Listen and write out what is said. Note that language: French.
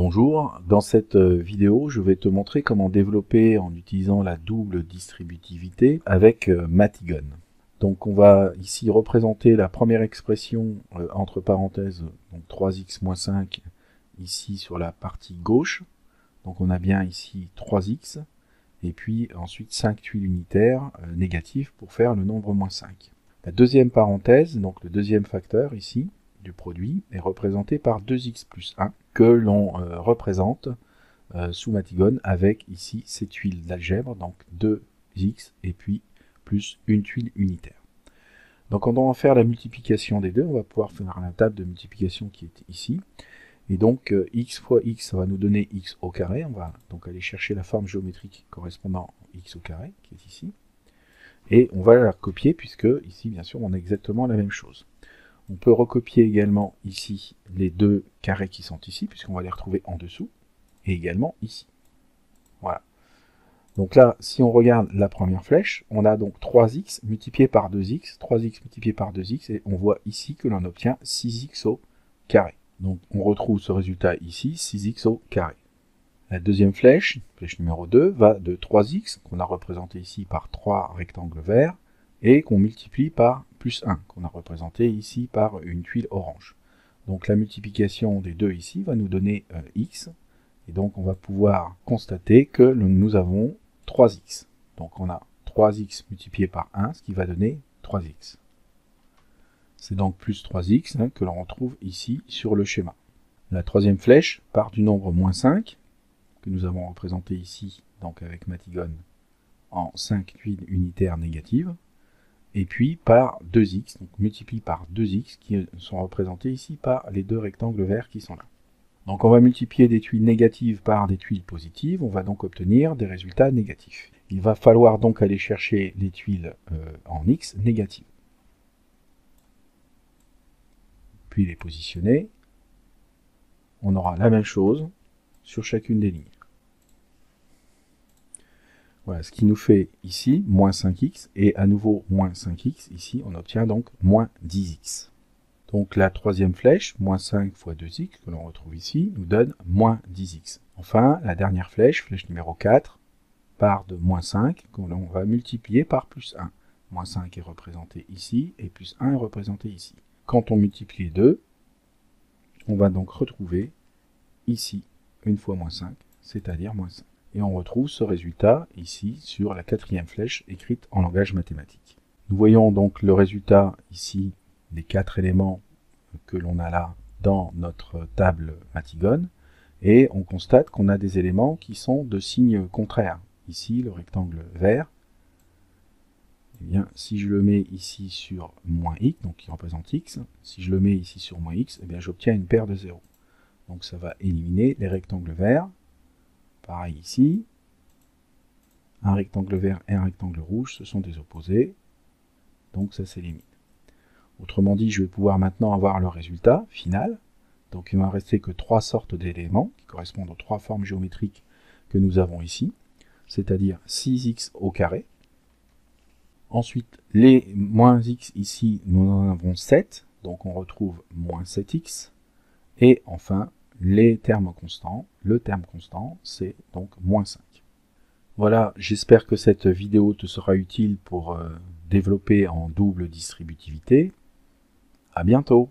Bonjour, dans cette euh, vidéo je vais te montrer comment développer en utilisant la double distributivité avec euh, Matigon. Donc on va ici représenter la première expression euh, entre parenthèses, donc 3x moins 5 ici sur la partie gauche. Donc on a bien ici 3x et puis ensuite 5 tuiles unitaires négatives pour faire le nombre moins 5. La deuxième parenthèse, donc le deuxième facteur ici, du produit est représenté par 2x plus 1 que l'on euh, représente euh, sous Matigone avec ici ces tuiles d'algèbre, donc 2x et puis plus une tuile unitaire. Donc on va faire la multiplication des deux, on va pouvoir faire la table de multiplication qui est ici. Et donc euh, x fois x, ça va nous donner x au carré. On va donc aller chercher la forme géométrique correspondant x au carré, qui est ici. Et on va la copier, puisque ici, bien sûr, on a exactement la même chose. On peut recopier également ici les deux carrés qui sont ici, puisqu'on va les retrouver en dessous, et également ici. Voilà. Donc là, si on regarde la première flèche, on a donc 3x multiplié par 2x, 3x multiplié par 2x, et on voit ici que l'on obtient 6x au carré. Donc on retrouve ce résultat ici, 6x au carré. La deuxième flèche, flèche numéro 2, va de 3x, qu'on a représenté ici par 3 rectangles verts, et qu'on multiplie par plus 1, qu'on a représenté ici par une tuile orange. Donc la multiplication des deux ici va nous donner euh, x, et donc on va pouvoir constater que nous avons 3x. Donc on a 3x multiplié par 1, ce qui va donner 3x. C'est donc plus 3x hein, que l'on retrouve ici sur le schéma. La troisième flèche part du nombre moins 5, que nous avons représenté ici donc avec Matigone en 5 tuiles unitaires négatives et puis par 2x, donc multiplie par 2x, qui sont représentés ici par les deux rectangles verts qui sont là. Donc on va multiplier des tuiles négatives par des tuiles positives, on va donc obtenir des résultats négatifs. Il va falloir donc aller chercher les tuiles euh, en x négatives. Puis les positionner. On aura la même chose sur chacune des lignes. Voilà, ce qui nous fait ici moins 5x, et à nouveau moins 5x, ici on obtient donc moins 10x. Donc la troisième flèche, moins 5 fois 2x, que l'on retrouve ici, nous donne moins 10x. Enfin, la dernière flèche, flèche numéro 4, part de moins 5, que l'on va multiplier par plus 1. Moins 5 est représenté ici, et plus 1 est représenté ici. Quand on multiplie les deux, on va donc retrouver ici une fois moins 5, c'est-à-dire moins 5 et on retrouve ce résultat ici sur la quatrième flèche écrite en langage mathématique. Nous voyons donc le résultat ici des quatre éléments que l'on a là dans notre table Matigone et on constate qu'on a des éléments qui sont de signe contraire. Ici, le rectangle vert, eh bien, si je le mets ici sur moins x, donc qui représente x, si je le mets ici sur moins x, eh j'obtiens une paire de zéros. Donc ça va éliminer les rectangles verts Pareil ici. Un rectangle vert et un rectangle rouge, ce sont des opposés. Donc ça s'élimine. Autrement dit, je vais pouvoir maintenant avoir le résultat final. Donc il ne va rester que trois sortes d'éléments qui correspondent aux trois formes géométriques que nous avons ici, c'est-à-dire 6x au carré. Ensuite, les moins x ici, nous en avons 7, donc on retrouve moins 7x. Et enfin, les termes constants. Le terme constant, c'est donc moins 5. Voilà, j'espère que cette vidéo te sera utile pour euh, développer en double distributivité. À bientôt